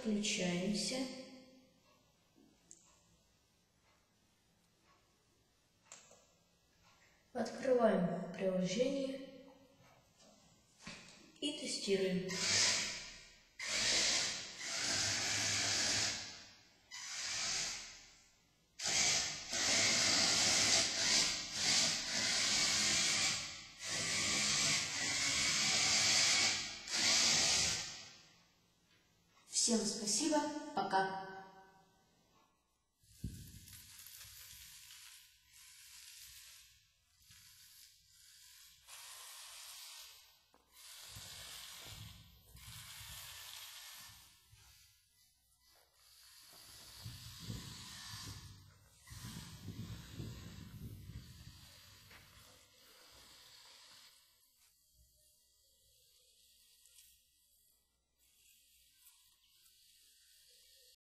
Включаемся. Открываем приложение и тестируем. Всем спасибо, пока.